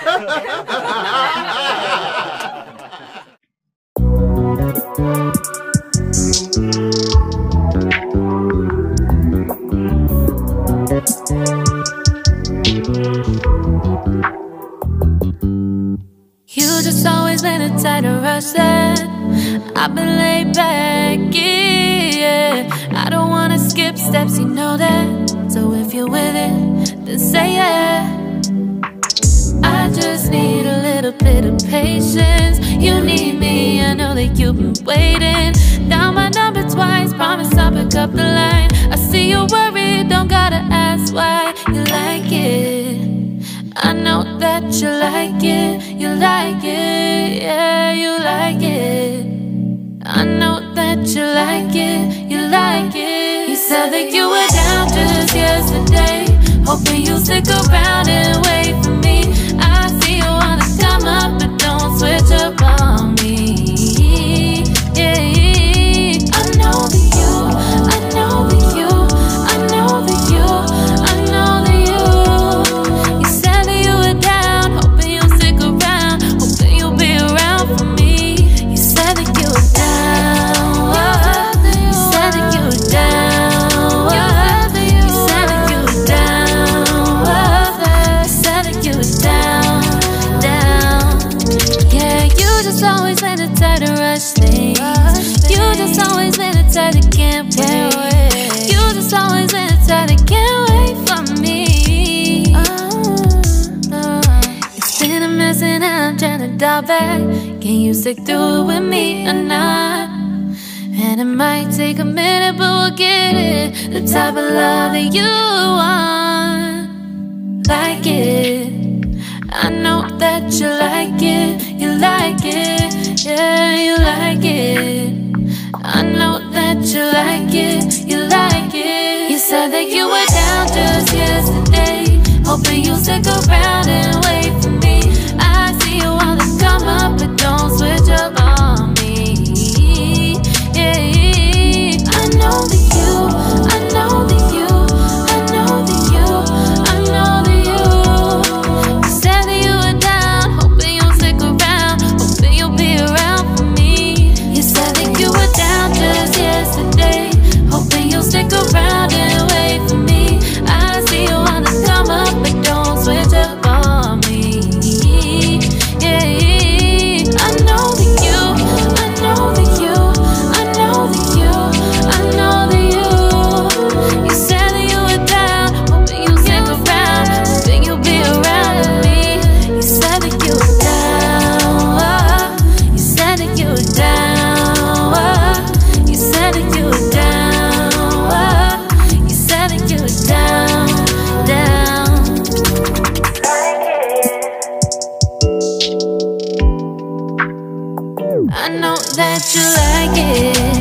You just always been a tighter rush that I've been laid back, yeah. I don't wanna skip steps, you know that. So if you're with it, then little bit of patience. You need me, I know that you've been waiting. Down my number twice, promise I'll pick up the line. I see you're worried, don't gotta ask why you like it. I know that you like it, you like it, yeah, you like it. I know that you like it, you like it. You said that you were down just yesterday, hoping you'll stick around and wait just always been the type to rush things. You just always been the type that can't wait. You just always been the type that can't wait for me. It's been a mess and I'm trying to dial back. Can you stick through it with me or not? And it might take a minute, but we'll get it. The type of love that you want, like it. I know that you like it, you like it, yeah, you like it. I know that you like it, you like it. You said that you were down just yesterday, hoping you'll stick around and wait know that you like it.